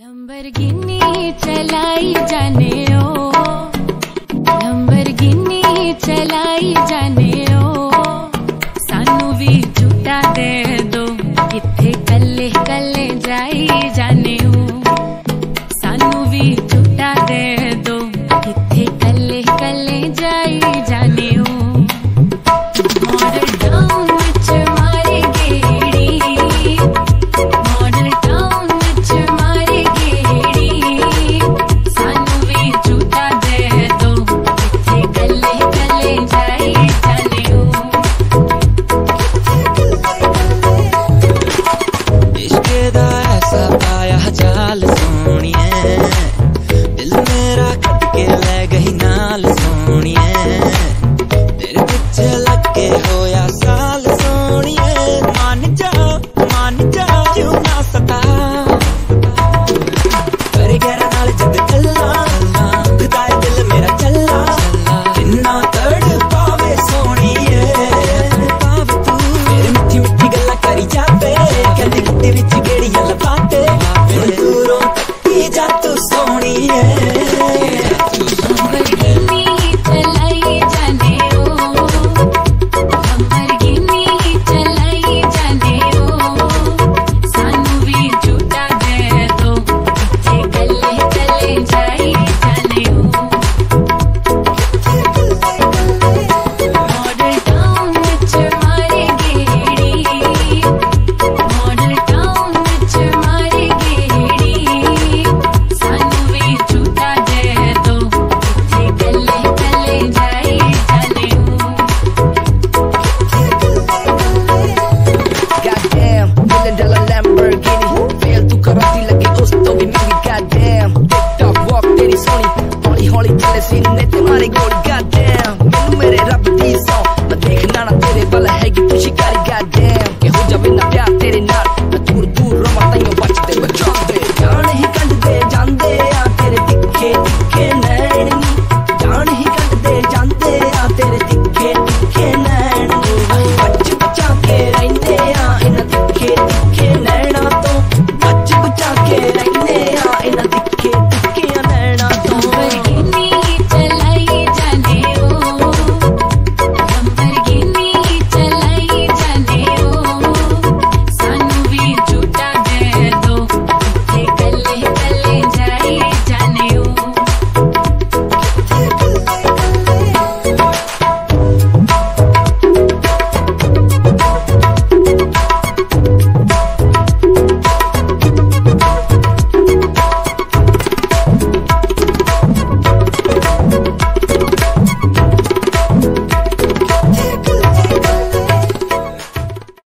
Lamborghini चलाई जाने ओ इश्क दा ऐसा पाया जाल सोने